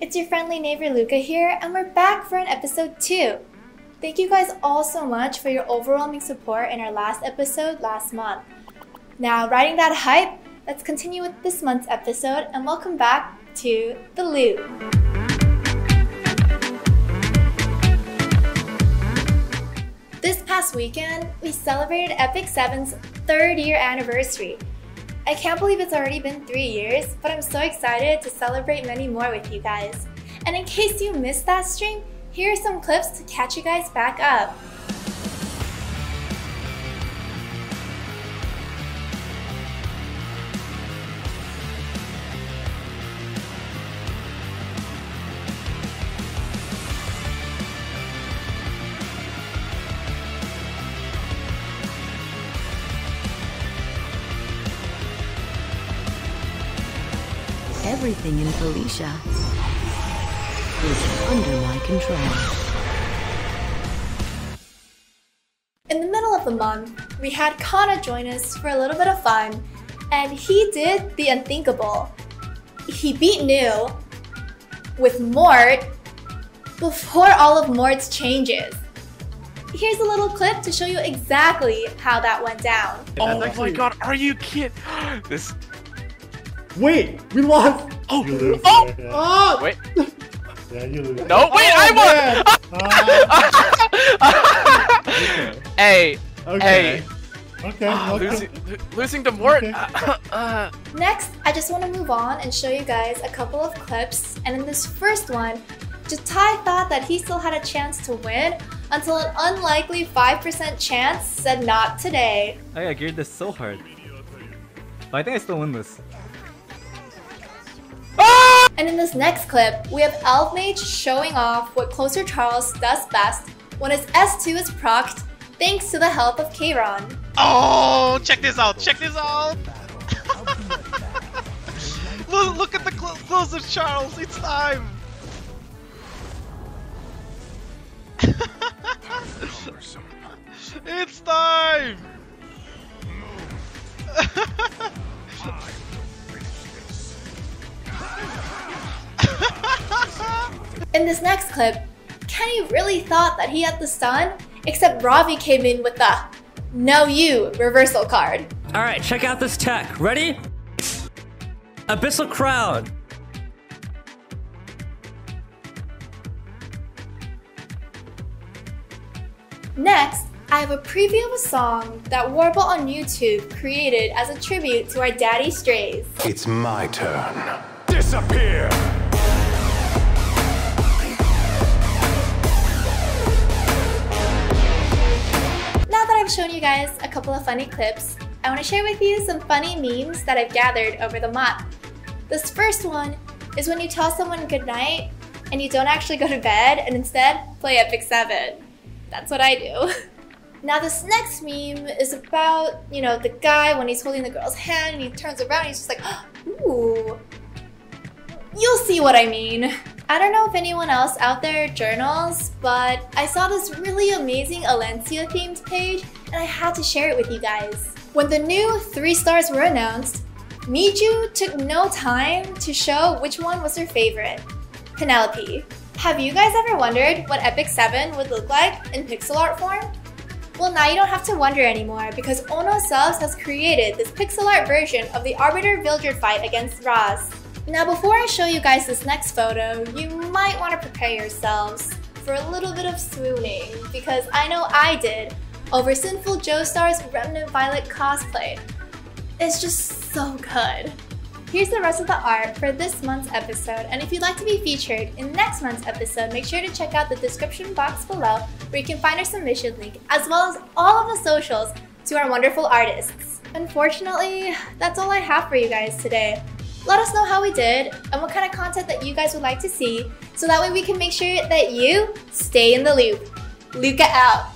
It's your friendly neighbor Luka here, and we're back for an episode 2. Thank you guys all so much for your overwhelming support in our last episode last month. Now, riding that hype, let's continue with this month's episode and welcome back to The Loop. This past weekend, we celebrated Epic 7's third year anniversary. I can't believe it's already been three years, but I'm so excited to celebrate many more with you guys. And in case you missed that stream, here are some clips to catch you guys back up. Everything in Felicia is under my control. In the middle of the month, we had Kana join us for a little bit of fun, and he did the unthinkable. He beat New with Mort before all of Mort's changes. Here's a little clip to show you exactly how that went down. Oh my god, are you kidding? This. Wait, we lost. Oh! You lose. Oh! Yeah, yeah. Oh, Wait. Yeah, you lose. No, wait, Oh, I man. Won! hey, Okay. hey. Okay. ah, okay. losing, losing to Mort. Okay. uh, Next, I just want to move on and show you guys a couple of clips. And in this first one, Jatai thought that he still had a chance to win until an unlikely 5% chance said not today. I, I geared this so hard. But I think I still win this. And in this next clip, we have Elfmage showing off what Closer Charles does best when his S2 is procced thanks to the help of Kayron. Oh, check this out! Check this out! look, look at the clo closer, Charles. It's time. it's time. In this next clip, Kenny really thought that he had the stun, except Ravi came in with the no you reversal card. Alright, check out this tech. Ready? Abyssal Crown. Next, I have a preview of a song that Warble on YouTube created as a tribute to our daddy Straze. It's my turn. Disappear! I've shown you guys a couple of funny clips, I want to share with you some funny memes that I've gathered over the month. This first one is when you tell someone goodnight and you don't actually go to bed and instead play Epic 7. That's what I do. Now this next meme is about, you know, the guy when he's holding the girl's hand and he turns around and he's just like, ooh. You'll see what I mean. I don't know if anyone else out there journals, but I saw this really amazing Alencia themed page and I had to share it with you guys. When the new three stars were announced, Miju took no time to show which one was her favorite. Penelope. Have you guys ever wondered what Epic 7 would look like in pixel art form? Well, now you don't have to wonder anymore because Ono has created this pixel art version of the Arbiter Vildred fight against Ras. Now, before I show you guys this next photo, you might want to prepare yourselves for a little bit of swooning because I know I did over Synnful Joestar's Remnant Violet cosplay. It's just so good. Here's the rest of the art for this month's episode, and if you'd like to be featured in next month's episode, make sure to check out the description box below where you can find our submission link, as well as all of the socials to our wonderful artists. Unfortunately, that's all I have for you guys today. Let us know how we did and what kind of content that you guys would like to see, so that way we can make sure that you stay in the loop. Luka out!